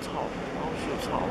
草，然后是草。